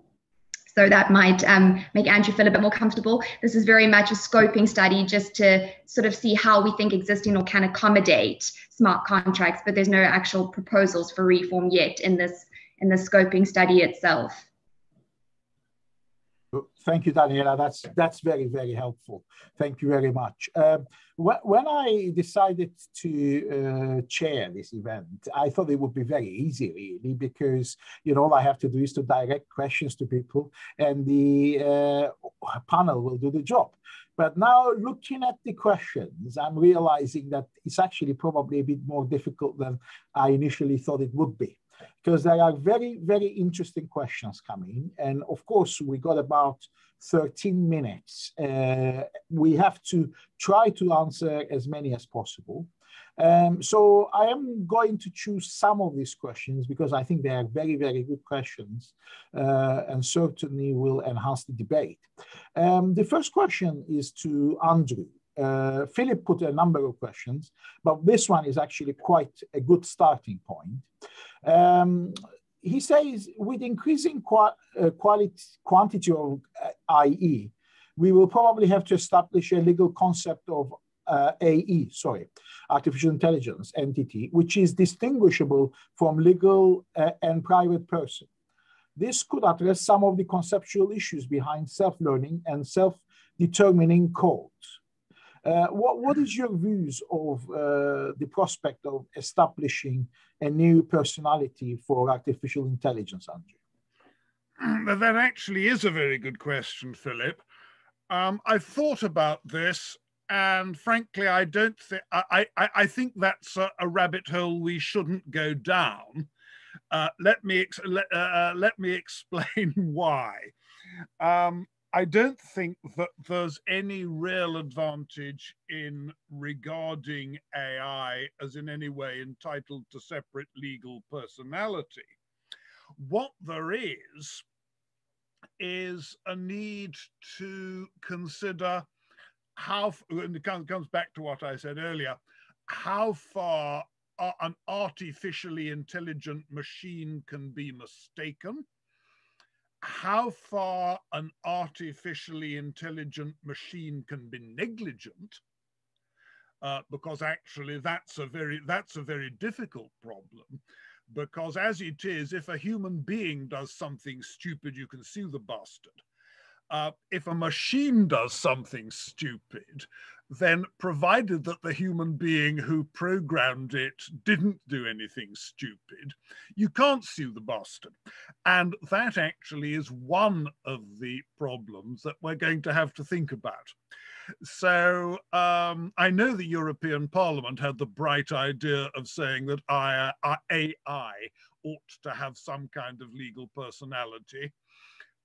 So that might um, make Andrew feel a bit more comfortable. This is very much a scoping study just to sort of see how we think existing law can accommodate smart contracts, but there's no actual proposals for reform yet in this in the scoping study itself. Thank you, Daniela. That's that's very very helpful. Thank you very much. Um, when I decided to uh, chair this event, I thought it would be very easy, really, because you know all I have to do is to direct questions to people, and the uh, panel will do the job. But now, looking at the questions, I'm realizing that it's actually probably a bit more difficult than I initially thought it would be because there are very, very interesting questions coming. And of course, we got about 13 minutes. Uh, we have to try to answer as many as possible. Um, so I am going to choose some of these questions because I think they are very, very good questions uh, and certainly will enhance the debate. Um, the first question is to Andrew. Uh, Philip put a number of questions, but this one is actually quite a good starting point. Um, he says, with increasing qua uh, quality, quantity of uh, IE, we will probably have to establish a legal concept of uh, AE, sorry, artificial intelligence entity, which is distinguishable from legal uh, and private person. This could address some of the conceptual issues behind self-learning and self-determining code. Uh, what, what is your views of uh, the prospect of establishing a new personality for artificial intelligence, Andrew? That actually is a very good question, Philip. Um, I've thought about this, and frankly, I don't think I, I, I think that's a, a, rabbit hole we shouldn't go down. Uh, let me let, uh, uh, let me explain why. Um, I don't think that there's any real advantage in regarding AI as in any way entitled to separate legal personality. What there is, is a need to consider how, and it comes back to what I said earlier, how far an artificially intelligent machine can be mistaken how far an artificially intelligent machine can be negligent, uh, because actually that's a very that's a very difficult problem. Because as it is, if a human being does something stupid, you can sue the bastard. Uh, if a machine does something stupid, then provided that the human being who programmed it didn't do anything stupid, you can't sue the bastard. And that actually is one of the problems that we're going to have to think about. So um, I know the European Parliament had the bright idea of saying that AI ought to have some kind of legal personality.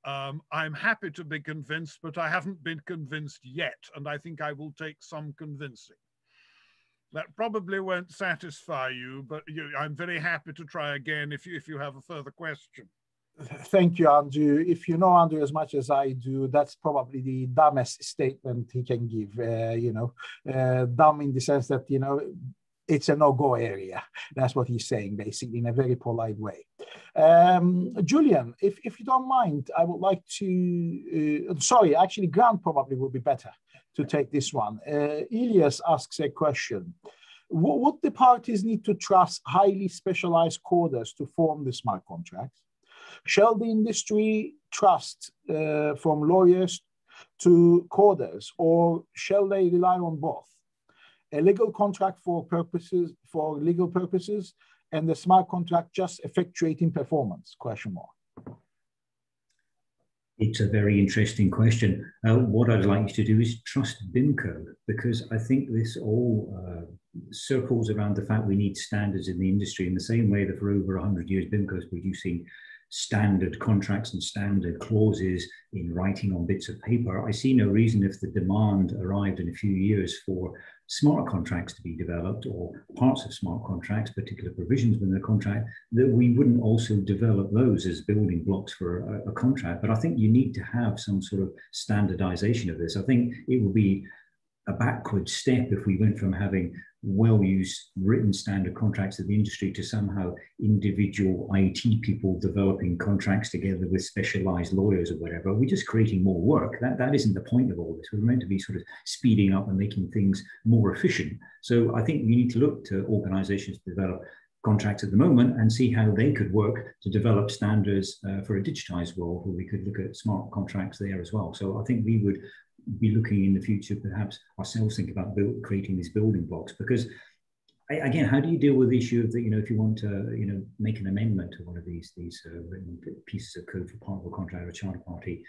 Um, I'm happy to be convinced, but I haven't been convinced yet, and I think I will take some convincing. That probably won't satisfy you, but you, I'm very happy to try again if you, if you have a further question. Thank you, Andrew. If you know Andrew as much as I do, that's probably the dumbest statement he can give. Uh, you know, uh, dumb in the sense that you know it's a no-go area. That's what he's saying, basically, in a very polite way. Um, Julian, if, if you don't mind, I would like to, uh, sorry, actually, Grant probably would be better to take this one. Uh, Elias asks a question. What would the parties need to trust highly specialized coders to form the smart contracts? Shall the industry trust uh, from lawyers to coders, or shall they rely on both? A legal contract for purposes for legal purposes and the smart contract just effectuating performance question mark it's a very interesting question. Uh, what I'd like you to do is trust BIMCO because I think this all uh, circles around the fact we need standards in the industry in the same way that for over 100 years BIMCO is producing standard contracts and standard clauses in writing on bits of paper. I see no reason if the demand arrived in a few years for smart contracts to be developed or parts of smart contracts, particular provisions within the contract, that we wouldn't also develop those as building blocks for a, a contract. But I think you need to have some sort of standardization of this. I think it will be a backward step if we went from having well-used written standard contracts of the industry to somehow individual IT people developing contracts together with specialized lawyers or whatever. We're just creating more work. That, that isn't the point of all this. We're meant to be sort of speeding up and making things more efficient. So I think we need to look to organizations to develop contracts at the moment and see how they could work to develop standards uh, for a digitized world where we could look at smart contracts there as well. So I think we would be looking in the future, perhaps ourselves think about build, creating these building blocks because again, how do you deal with the issue of that? You know, if you want to, you know, make an amendment to one of these these uh, written pieces of code for part of a contract or a charter party,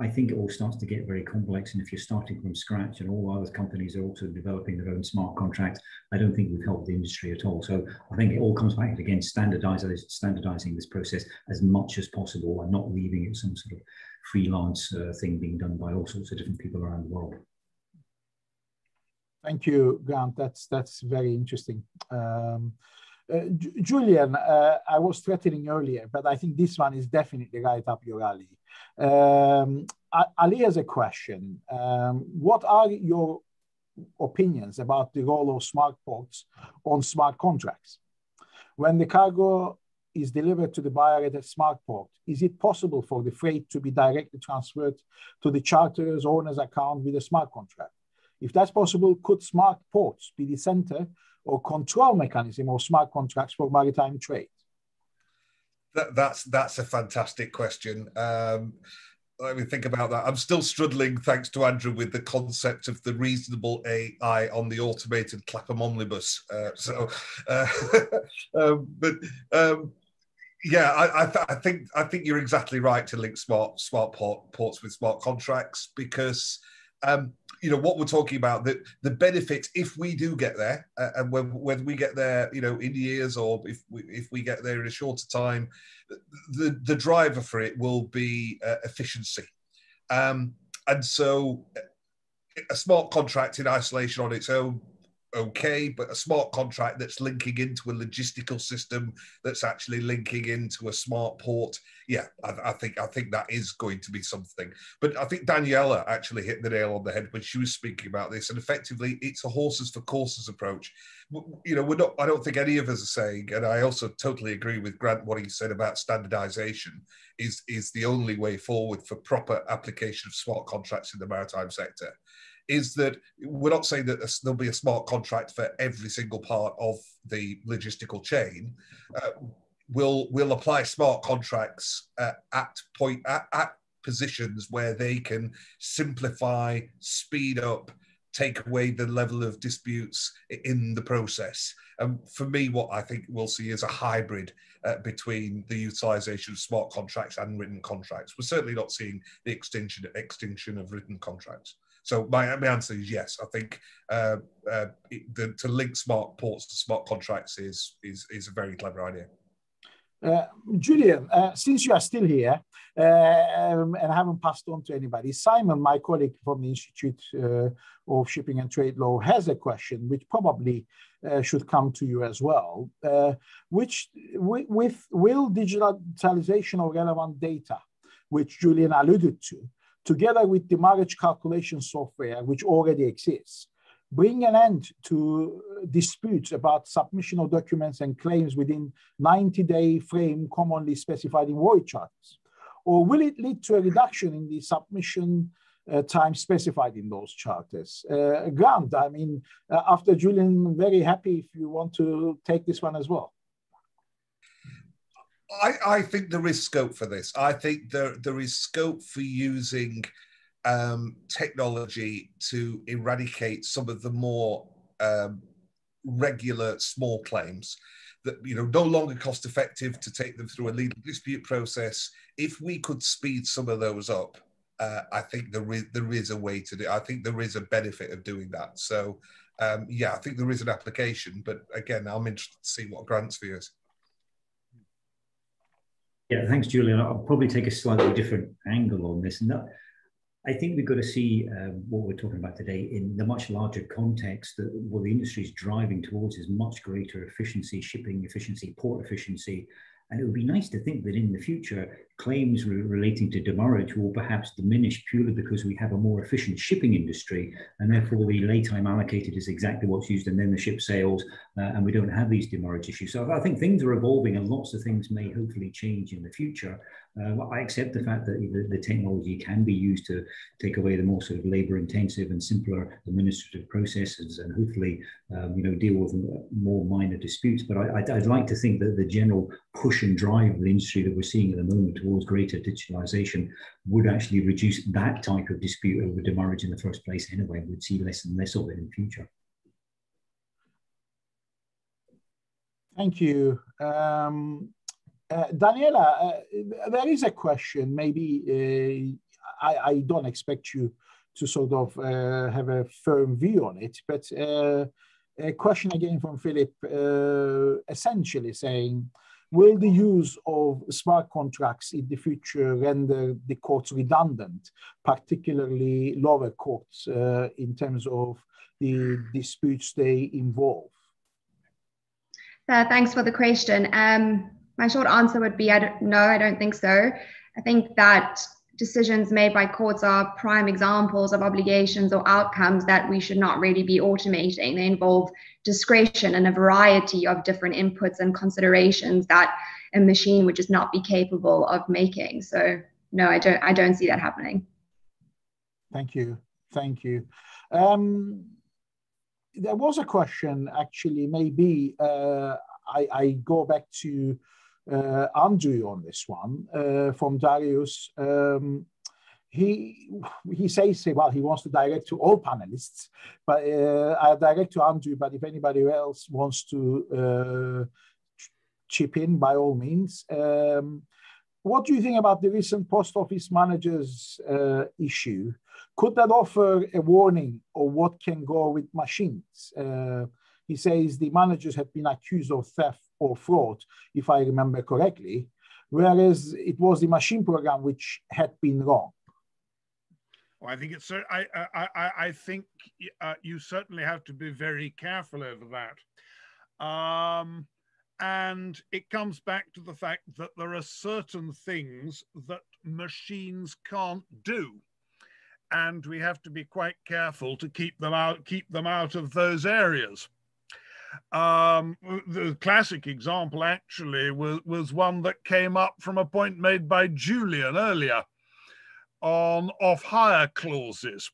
I think it all starts to get very complex. And if you're starting from scratch and all other companies are also developing their own smart contracts, I don't think we've helped the industry at all. So I think it all comes back again, standardizing, standardizing this process as much as possible and not leaving it some sort of freelance uh, thing being done by all sorts of different people around the world. Thank you, Grant. That's that's very interesting. Um, uh, Julian, uh, I was threatening earlier, but I think this one is definitely right up your alley. Um, Ali has a question. Um, what are your opinions about the role of smart ports on smart contracts? When the cargo is delivered to the buyer at a smart port, is it possible for the freight to be directly transferred to the charterer's owner's account with a smart contract? If that's possible, could smart ports be the center or control mechanism of smart contracts for maritime trade? That, that's that's a fantastic question. Um, let me think about that. I'm still struggling, thanks to Andrew, with the concept of the reasonable AI on the automated Clapham omnibus. Uh, so, uh, um, but um, yeah, I, I, th- I, think I think you're exactly right to link smart smart port, ports with smart contracts because um, you know what we're talking about that the benefit if we do get there uh, and when, whether we get there you know in years or if we, if we get there in a shorter time the the driver for it will be uh, efficiency. Um, and so a smart contract in isolation on its own okay, but a smart contract that's linking into a logistical system that's actually linking into a smart port, yeah, I, I, think I think that is going to be something. But I think Daniela actually hit the nail on the head when she was speaking about this, and effectively, it's a horses for courses approach. You know, we're not. I don't think any of us are saying, and I also totally agree with Grant what he said about standardisation is is the only way forward for proper application of smart contracts in the maritime sector is that we're not saying that there'll be a smart contract for every single part of the logistical chain. Uh, we'll we'll apply smart contracts uh, at point at, at positions where they can simplify, speed up, take away the level of disputes in the process. And for me, what I think we'll see is a hybrid uh, between the utilization of smart contracts and written contracts. We're certainly not seeing the extinction extinction of written contracts. So my, my answer is yes. I think uh, uh, the, to link smart ports to smart contracts is is is a very clever idea. Uh, Julian, uh, since you are still here uh, um, and I haven't passed on to anybody, Simon, my colleague from the Institute uh, of Shipping and Trade Law, has a question which probably uh, should come to you as well. Uh, which, with, with, will digitalization of relevant data, which Julian alluded to, together with demurrage calculation software, which already exists, bring an end to disputes about submission of documents and claims within 90-day frame commonly specified in voyage charters? Or will it lead to a reduction in the submission uh, time specified in those charters? Uh, Grant, I mean, uh, after Julian, very happy if you want to take this one as well. I, I think there is scope for this. I think there there is scope for using um, technology to eradicate some of the more um, regular small claims that you know no longer cost effective to take them through a legal dispute process. If we could speed some of those up, uh, I think there is there is a way to do. I think there is a benefit of doing that. So um, yeah, I think there is an application. But again, I'm interested to see what Grant's view. Yeah, thanks, Julian. I'll probably take a slightly different angle on this. And I think we've got to see um, what we're talking about today in the much larger context that what the industry is driving towards is much greater efficiency, shipping efficiency, port efficiency, and it would be nice to think that in the future, claims re relating to demurrage will perhaps diminish purely because we have a more efficient shipping industry, and therefore the lay time allocated is exactly what's used, and then the ship sails, uh, and we don't have these demurrage issues. So I think things are evolving, and lots of things may hopefully change in the future. Uh, I accept the fact that the, the, technology can be used to take away the more sort of labor-intensive and simpler administrative processes, and hopefully, um, you know, deal with more minor disputes. But I, would like to think that the general push and drive of the industry that we're seeing at the moment towards greater digitalization would actually reduce that type of dispute over demurrage in the first place anyway. We'd see less and less of it in the future. Thank you. Um, uh, Daniela, uh, there is a question. Maybe uh, I, I, don't expect you to sort of uh, have a firm view on it, but uh, a question again from Philip, uh, essentially saying, will the use of smart contracts in the future render the courts redundant, particularly lower courts, in terms of the disputes they involve? thanks for the question. Um, my short answer would be I don't, no, I don't think so. I think that decisions made by courts are prime examples of obligations or outcomes that we should not really be automating. They involve discretion and a variety of different inputs and considerations that a machine would just not be capable of making. So no, I don't I don't see that happening. Thank you. Thank you. Um, there was a question actually, maybe uh, I, I, go back to uh, Andrew on this one uh, from Darius. Um, he he says well he wants to direct to all panelists, but uh, I direct to Andrew. But if anybody else wants to uh, chip in, by all means. Um, what do you think about the recent post office managers uh, issue? Could that offer a warning of what can go with machines? Uh, he says the managers have been accused of theft or fraud, if I remember correctly, whereas it was the machine program which had been wrong. Well, I think it's. I I I, think uh, you certainly have to be very careful over that, um, and it comes back to the fact that there are certain things that machines can't do, and we have to be quite careful to keep them out keep them out of those areas. Um, the classic example actually was, was one that came up from a point made by Julian earlier on off-hire clauses.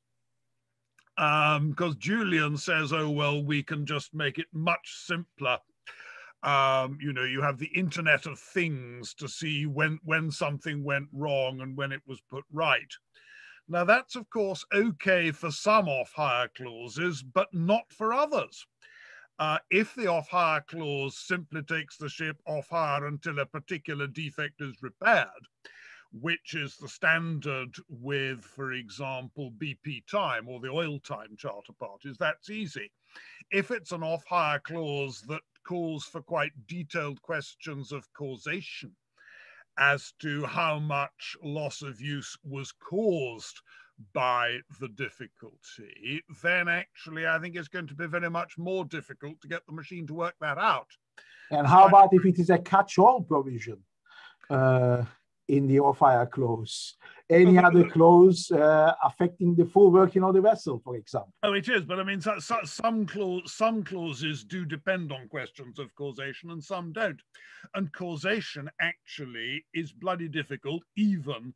Because um, Julian says, oh, well, we can just make it much simpler. Um, you know, you have the Internet of Things to see when, when something went wrong and when it was put right. Now, that's, of course, okay for some off-hire clauses, but not for others. Uh, if the off hire clause simply takes the ship off hire until a particular defect is repaired, which is the standard with, for example, BP time or the oil time charter parties, that's easy. If it's an off hire clause that calls for quite detailed questions of causation as to how much loss of use was caused by the difficulty, then actually I think it's going to be very much more difficult to get the machine to work that out. And how about if it is a catch-all provision uh, in the off-hire clause? Any other clause uh, affecting the full working of the vessel, for example? Oh, it is, but I mean, so, so, some clause, some clauses do depend on questions of causation, and some don't. And causation actually is bloody difficult, even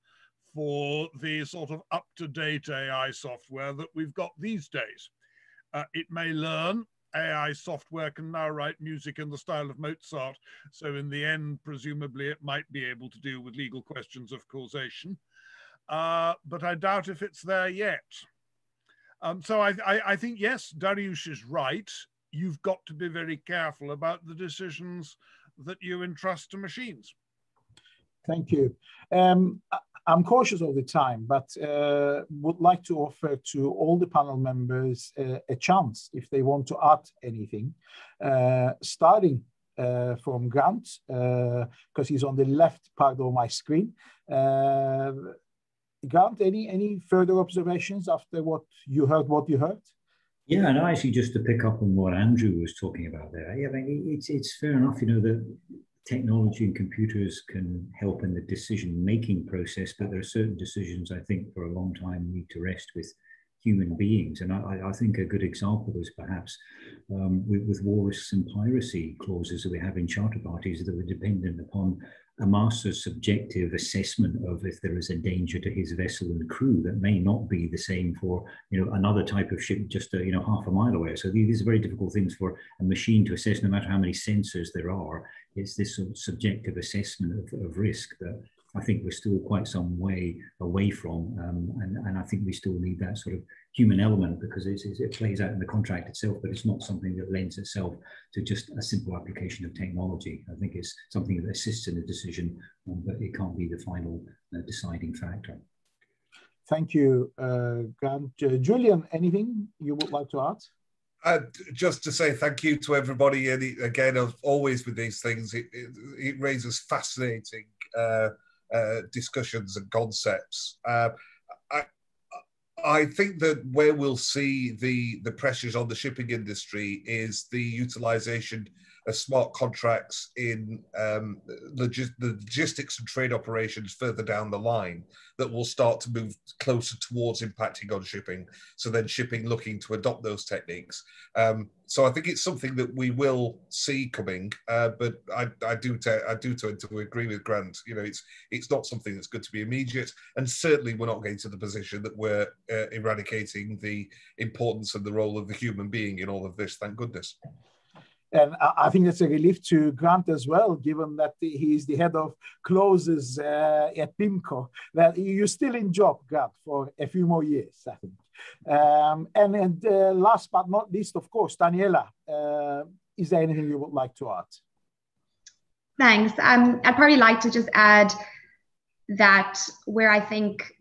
for the sort of up-to-date AI software that we've got these days. Uh, it may learn. AI software can now write music in the style of Mozart. So in the end, presumably it might be able to deal with legal questions of causation. Uh, but I doubt if it's there yet. Um, so I, I, I think, yes, Baris is right. You've got to be very careful about the decisions that you entrust to machines. Thank you. Um, I'm cautious all the time, but uh, would like to offer to all the panel members uh, a chance if they want to add anything, uh, starting uh, from Grant because uh, he's on the left part of my screen. Uh, Grant, any any further observations after what you heard? What you heard? Yeah, and I actually, just to pick up on what Andrew was talking about there, I mean, it's it's fair enough, you know, that technology and computers can help in the decision-making process, but there are certain decisions I think for a long time need to rest with human beings. And I, I think a good example is perhaps um, with, with war risks and piracy clauses that we have in charter parties that were dependent upon a master's subjective assessment of if there is a danger to his vessel and crew that may not be the same for you know another type of ship just a, you know half a mile away. So these are very difficult things for a machine to assess, no matter how many sensors there are. It's this sort of subjective assessment of, of risk that I think we're still quite some way away from, um, and, and I think we still need that sort of human element because it's, it plays out in the contract itself, but it's not something that lends itself to just a simple application of technology. I think it's something that assists in a decision, um, but it can't be the final uh, deciding factor. Thank you, uh, Grant. Uh, Julian, anything you would like to add? Uh, just to say thank you to everybody. And again, always with these things, it, it, it raises fascinating uh, uh, discussions and concepts. Uh, I, I think that where we'll see the the pressures on the shipping industry is the utilization smart contracts in um, the logistics and trade operations further down the line that will start to move closer towards impacting on shipping. So then shipping looking to adopt those techniques. Um, so I think it's something that we will see coming. Uh, but I, I do te- I do tend to agree with Grant. You know, it's it's not something that's good to be immediate, and certainly we're not getting to the position that we're uh, eradicating the importance and the role of the human being in all of this. Thank goodness. And I think that's a relief to Grant as well, given that he is the head of clauses uh, at BIMCO, that you're still in job, Grant, for a few more years, I think. Um, and and uh, last but not least, of course, Daniela, uh, is there anything you would like to add? Thanks. Um, I'd probably like to just add that where I think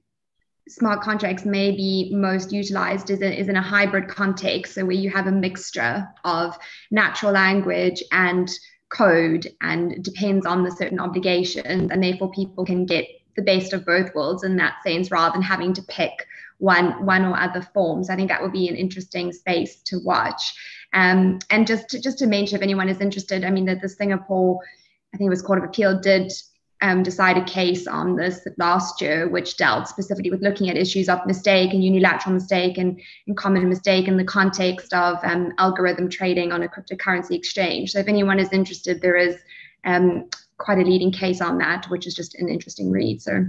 smart contracts may be most utilized is, a, is in a hybrid context. So where you have a mixture of natural language and code and depends on the certain obligations and therefore people can get the best of both worlds in that sense rather than having to pick one one or other forms i think that would be an interesting space to watch um, and just to, just to mention if anyone is interested i mean that the singapore i think it was court of appeal did um, decide a case on this last year, which dealt specifically with looking at issues of mistake and unilateral mistake and, and common mistake in the context of um, algorithm trading on a cryptocurrency exchange. So if anyone is interested, there is um, quite a leading case on that, which is just an interesting read. So.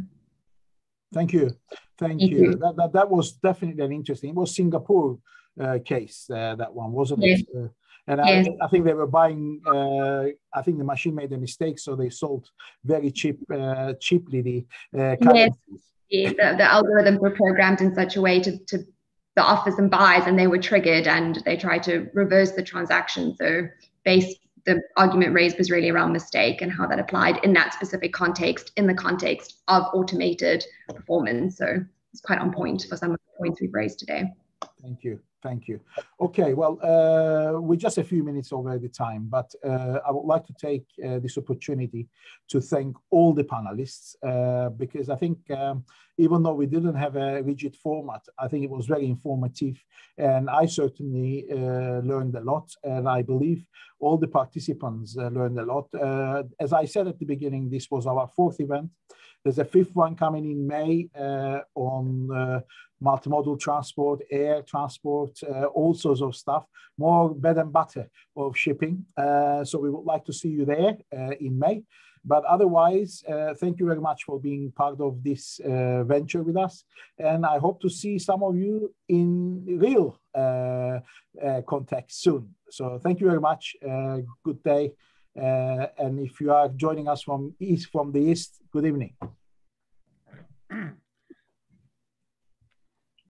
Thank you. Thank, you. you. That, that, that was definitely an interesting. It was Singapore uh, case, uh, that one, wasn't yes. it? Uh, and yes. I, I, think they were buying. Uh, I think the machine made a mistake, so they sold very cheap, uh, cheaply the uh, currencies. Yes. The, the, algorithms were programmed in such a way to, to the offers and buys, and they were triggered, and they tried to reverse the transaction. So, based the argument raised was really around mistake and how that applied in that specific context, in the context of automated performance. So it's quite on point for some of the points we've raised today. Thank you. Thank you. Okay, well, uh, we're just a few minutes over the time, but uh, I would like to take uh, this opportunity to thank all the panelists uh, because I think um, even though we didn't have a rigid format, I think it was very informative and I certainly uh, learned a lot and I believe all the participants uh, learned a lot. as I said at the beginning, this was our fourth event. There's a fifth one coming in May on multimodal transport, air transport, uh, all sorts of stuff, more bread and butter of shipping. Uh, so we would like to see you there uh, in May. But otherwise, uh, thank you very much for being part of this uh, venture with us. And I hope to see some of you in real uh, context soon. So thank you very much. good day. Uh, and if you are joining us from east, from the east, good evening.